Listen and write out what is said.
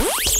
Bye.